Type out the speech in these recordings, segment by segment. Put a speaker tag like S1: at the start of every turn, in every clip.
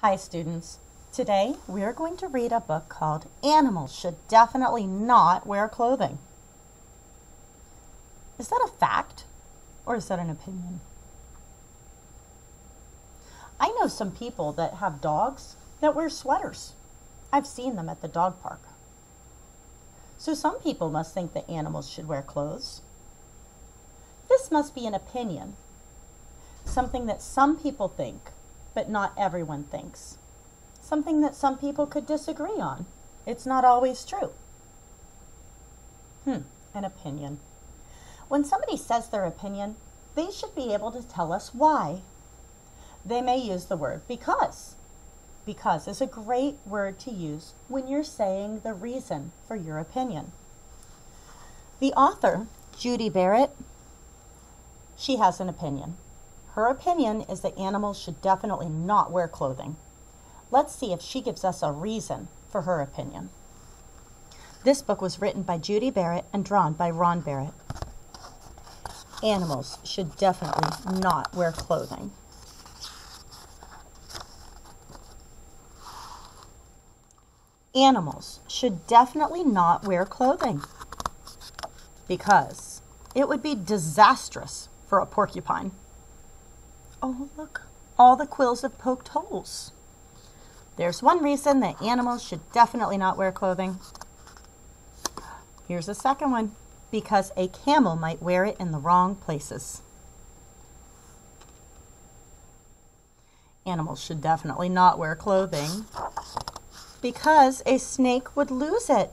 S1: Hi, students. Today we are going to read a book called Animals Should Definitely Not Wear Clothing. Is that a fact or is that an opinion? I know some people that have dogs that wear sweaters. I've seen them at the dog park. So some people must think that animals should wear clothes. This must be an opinion, something that some people think, but not everyone thinks. Something that some people could disagree on. It's not always true. Hmm, an opinion. When somebody says their opinion, they should be able to tell us why. They may use the word because. Because is a great word to use when you're saying the reason for your opinion. The author, Judi Barrett, she has an opinion. Her opinion is that animals should definitely not wear clothing. Let's see if she gives us a reason for her opinion. This book was written by Judi Barrett and drawn by Ron Barrett. Animals should definitely not wear clothing. Animals should definitely not wear clothing because it would be disastrous for a porcupine. Oh, look, all the quills have poked holes. There's one reason that animals should definitely not wear clothing. Here's a second one because a camel might wear it in the wrong places. Animals should definitely not wear clothing because a snake would lose it.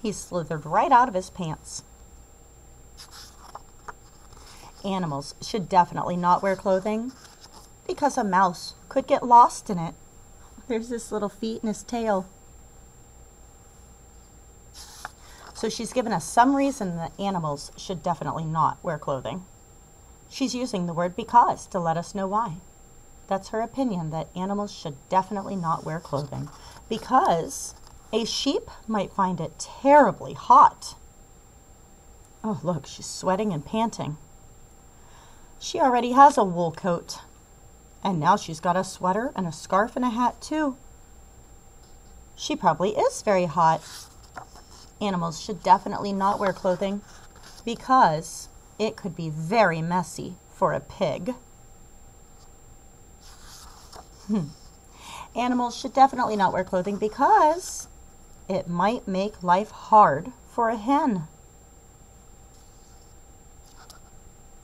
S1: He slithered right out of his pants. Animals should definitely not wear clothing because a mouse could get lost in it. There's this little feet and his tail. So she's given us some reason that animals should definitely not wear clothing. She's using the word because to let us know why. That's her opinion that animals should definitely not wear clothing because a sheep might find it terribly hot. Oh, look, she's sweating and panting. She already has a wool coat. And now she's got a sweater and a scarf and a hat too. She probably is very hot. Animals should definitely not wear clothing because it could be very messy for a pig. Hmm. Animals should definitely not wear clothing because it might make life hard for a hen.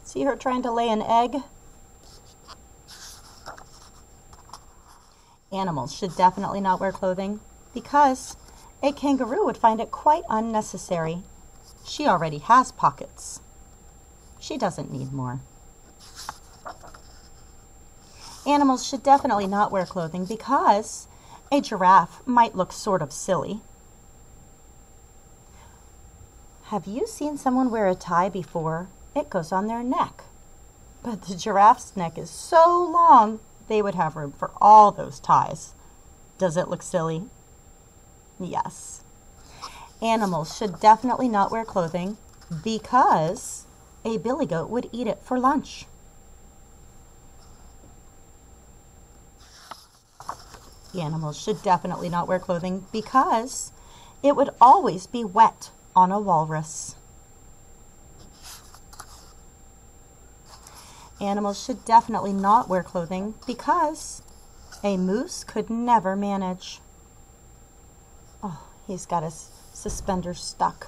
S1: See her trying to lay an egg? Animals should definitely not wear clothing because a kangaroo would find it quite unnecessary. She already has pockets. She doesn't need more. Animals should definitely not wear clothing because a giraffe might look sort of silly. Have you seen someone wear a tie before? It goes on their neck. But the giraffe's neck is so long, they would have room for all those ties. Does it look silly? Yes. Animals should definitely not wear clothing because a billy goat would eat it for lunch. The animals should definitely not wear clothing because it would always be wet on a walrus. Animals should definitely not wear clothing because a moose could never manage. Oh, he's got his suspenders stuck.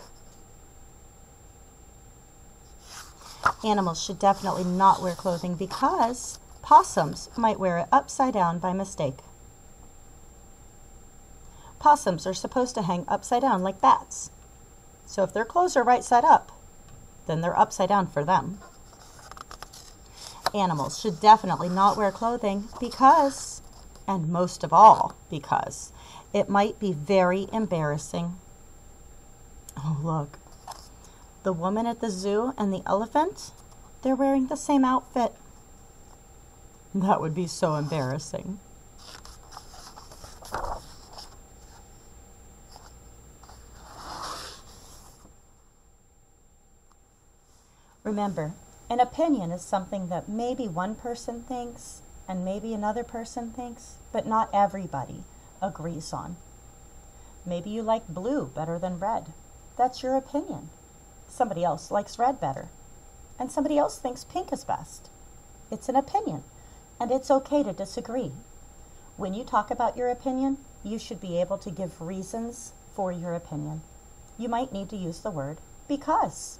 S1: Animals should definitely not wear clothing because possums might wear it upside down by mistake. Possums are supposed to hang upside down like bats. So if their clothes are right side up, then they're upside down for them. Animals should definitely not wear clothing because, and most of all because, it might be very embarrassing. Oh, look. The woman at the zoo and the elephant, they're wearing the same outfit. That would be so embarrassing. Remember, an opinion is something that maybe one person thinks and maybe another person thinks, but not everybody agrees on. Maybe you like blue better than red. That's your opinion. Somebody else likes red better. And somebody else thinks pink is best. It's an opinion, and it's okay to disagree. When you talk about your opinion, you should be able to give reasons for your opinion. You might need to use the word because.